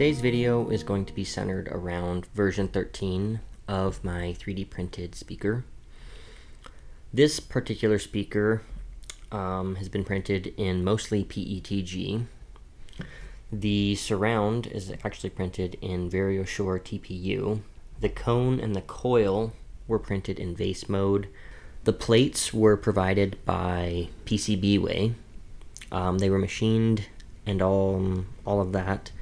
Today's video is going to be centered around version 13 of my 3D printed speaker. This particular speaker um, has been printed in mostly PETG. The surround is actually printed in Varioshore TPU. The cone and the coil were printed in vase mode. The plates were provided by PCBWay. Um, they were machined and all, all of that.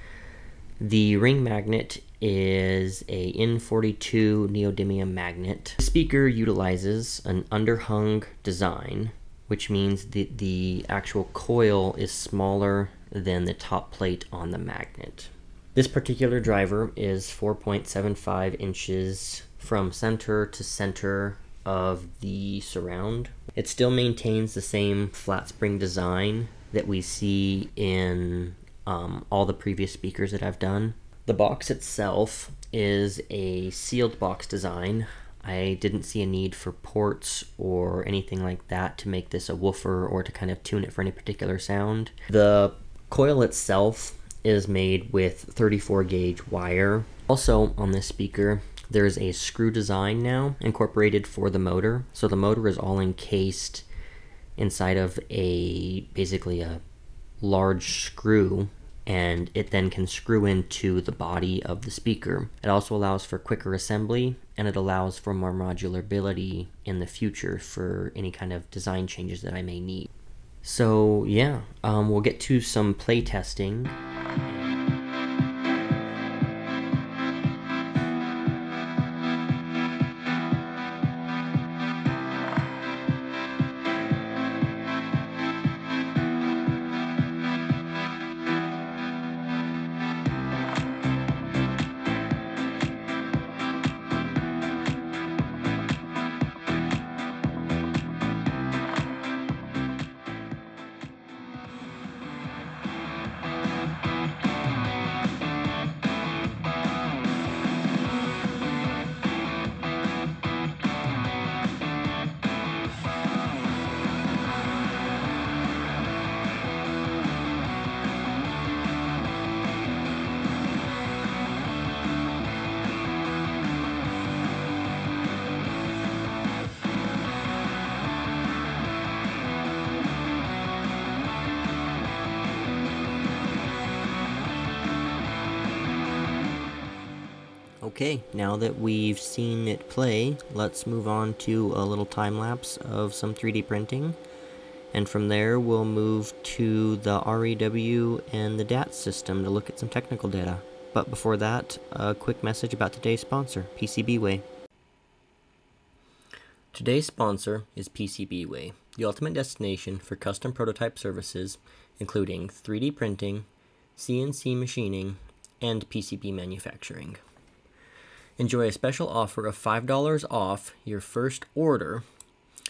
The ring magnet is a N42 neodymium magnet. The speaker utilizes an underhung design, which means that the actual coil is smaller than the top plate on the magnet. This particular driver is 4.75 inches from center to center of the surround. It still maintains the same flat spring design that we see in um, all the previous speakers that I've done. The box itself is a sealed box design. I didn't see a need for ports or anything like that to make this a woofer or to kind of tune it for any particular sound. The coil itself is made with 34 gauge wire. Also on this speaker, there's a screw design now incorporated for the motor. So the motor is all encased inside of a basically a large screw and it then can screw into the body of the speaker. It also allows for quicker assembly and it allows for more modularity in the future for any kind of design changes that I may need. So yeah, um, we'll get to some play testing. Okay, now that we've seen it play, let's move on to a little time lapse of some 3D printing. And from there, we'll move to the REW and the DAT system to look at some technical data. But before that, a quick message about today's sponsor, PCBWay. Today's sponsor is PCBWay, the ultimate destination for custom prototype services, including 3D printing, CNC machining, and PCB manufacturing. Enjoy a special offer of $5 off your first order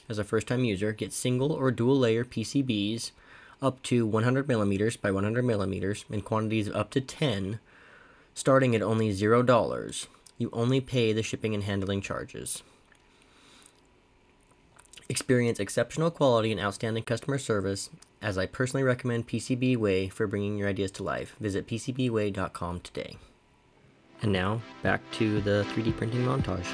as a first time user. Get single or dual layer PCBs up to 100 millimeters by 100 millimeters in quantities of up to 10, starting at only $0. You only pay the shipping and handling charges. Experience exceptional quality and outstanding customer service as I personally recommend PCBWay for bringing your ideas to life. Visit PCBWay.com today. And now, back to the 3D printing montage.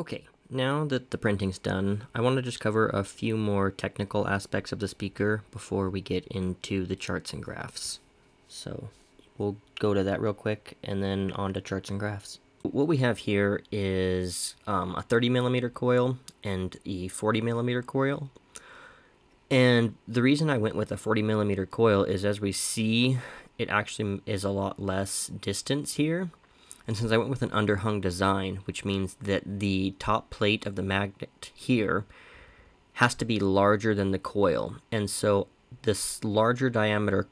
Okay, now that the printing's done, I want to just cover a few more technical aspects of the speaker before we get into the charts and graphs. So we'll go to that real quick and then on to charts and graphs. What we have here is um, a 30 millimeter coil and a 40 millimeter coil. And the reason I went with a 40 millimeter coil is as we see, it actually is a lot less distance here. And since I went with an underhung design, which means that the top plate of the magnet here has to be larger than the coil. And so this larger diameter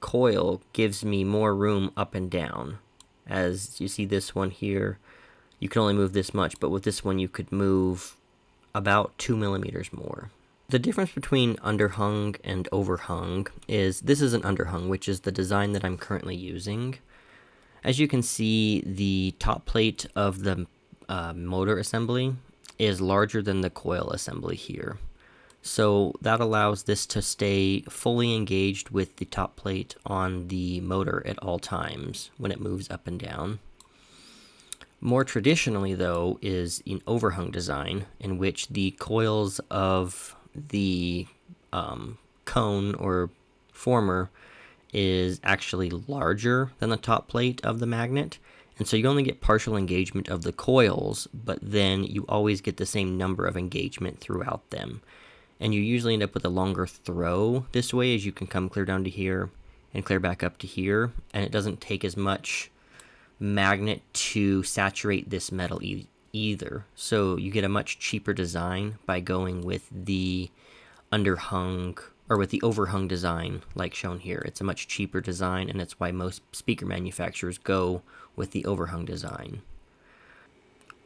coil gives me more room up and down. As you see this one here, you can only move this much, but with this one you could move about two millimeters more. The difference between underhung and overhung is this is an underhung, which is the design that I'm currently using. As you can see, the top plate of the uh, motor assembly is larger than the coil assembly here. So that allows this to stay fully engaged with the top plate on the motor at all times when it moves up and down. More traditionally, though, is an overhung design in which the coils of the um, cone or former is actually larger than the top plate of the magnet. And so you only get partial engagement of the coils, but then you always get the same number of engagement throughout them. And you usually end up with a longer throw this way as you can come clear down to here and clear back up to here. And it doesn't take as much magnet to saturate this metal e either. So you get a much cheaper design by going with the underhung or with the overhung design like shown here. It's a much cheaper design and that's why most speaker manufacturers go with the overhung design.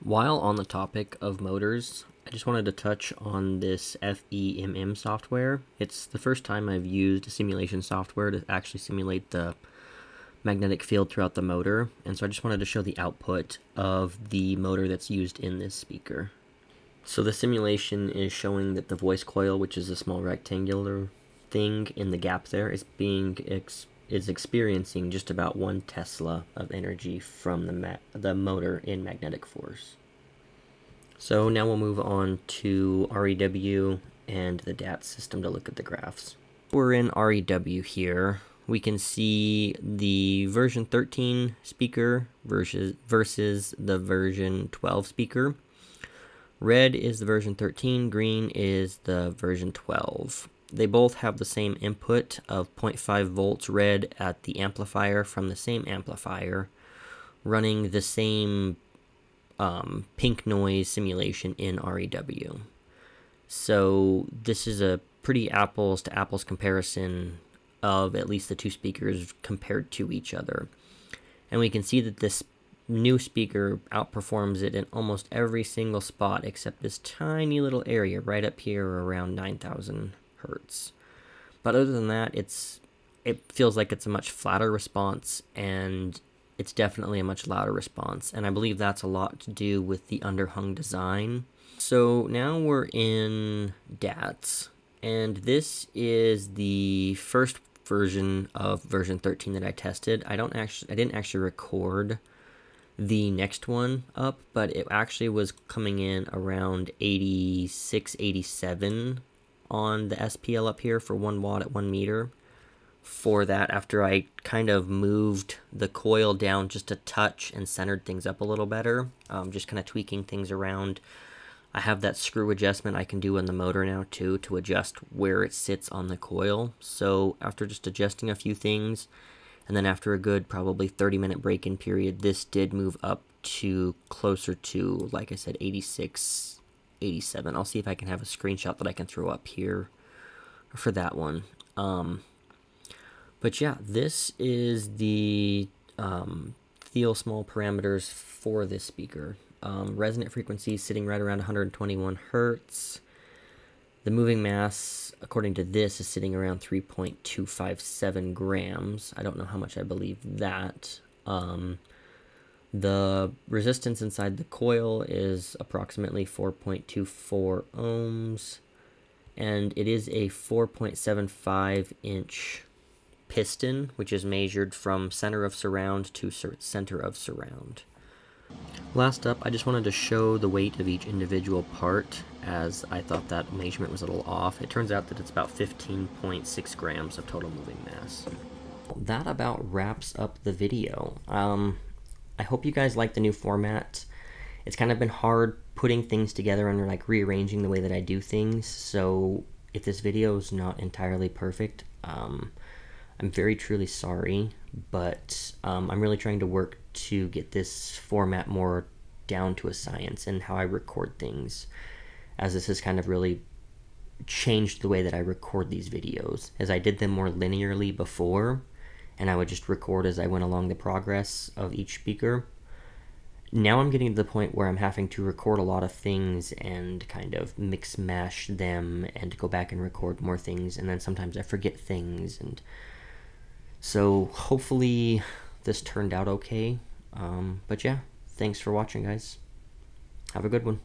While on the topic of motors, I just wanted to touch on this FEMM software. It's the first time I've used a simulation software to actually simulate the magnetic field throughout the motor, and so I just wanted to show the output of the motor that's used in this speaker. So the simulation is showing that the voice coil, which is a small rectangular thing in the gap there, is being ex is experiencing just about one Tesla of energy from the the motor in magnetic force. So now we'll move on to REW and the DAT system to look at the graphs. We're in REW here we can see the version 13 speaker versus, versus the version 12 speaker. Red is the version 13, green is the version 12. They both have the same input of 0.5 volts red at the amplifier from the same amplifier, running the same um, pink noise simulation in REW. So this is a pretty apples to apples comparison of at least the two speakers compared to each other. And we can see that this new speaker outperforms it in almost every single spot except this tiny little area right up here around 9000 hertz. But other than that, it's it feels like it's a much flatter response and it's definitely a much louder response. And I believe that's a lot to do with the underhung design. So now we're in DATS, and this is the first version of version 13 that I tested. I don't actually I didn't actually record the next one up, but it actually was coming in around 86 87 on the SPL up here for 1 watt at 1 meter. For that, after I kind of moved the coil down just a touch and centered things up a little better, um, just kind of tweaking things around I have that screw adjustment I can do on the motor now too to adjust where it sits on the coil. So after just adjusting a few things, and then after a good probably 30 minute break-in period, this did move up to closer to, like I said, 86, 87. I'll see if I can have a screenshot that I can throw up here for that one. Um, but yeah, this is the um, Thiele small parameters for this speaker. Um, resonant frequency sitting right around 121 hertz. The moving mass, according to this, is sitting around 3.257 grams. I don't know how much I believe that. Um, the resistance inside the coil is approximately 4.24 ohms, and it is a 4.75 inch piston, which is measured from center of surround to center of surround. Last up, I just wanted to show the weight of each individual part as I thought that measurement was a little off. It turns out that it's about 15.6 grams of total moving mass. That about wraps up the video. Um, I hope you guys like the new format. It's kind of been hard putting things together and like rearranging the way that I do things, so if this video is not entirely perfect, um, I'm very truly sorry, but um, I'm really trying to work to get this format more down to a science and how I record things, as this has kind of really changed the way that I record these videos, as I did them more linearly before, and I would just record as I went along the progress of each speaker. Now I'm getting to the point where I'm having to record a lot of things and kind of mix mash them and go back and record more things, and then sometimes I forget things and so hopefully this turned out okay. Um, but yeah, thanks for watching, guys. Have a good one.